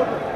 over.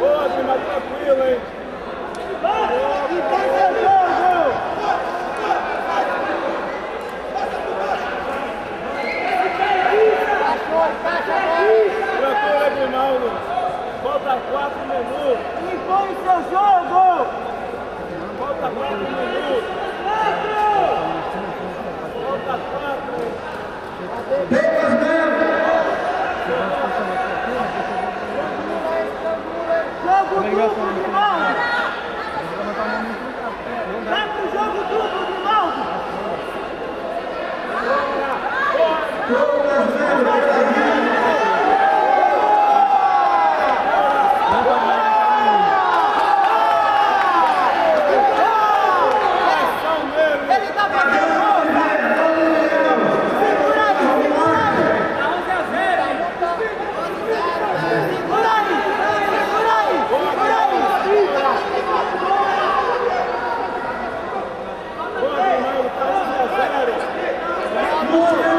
Ô, mas tranquilo, hein? more.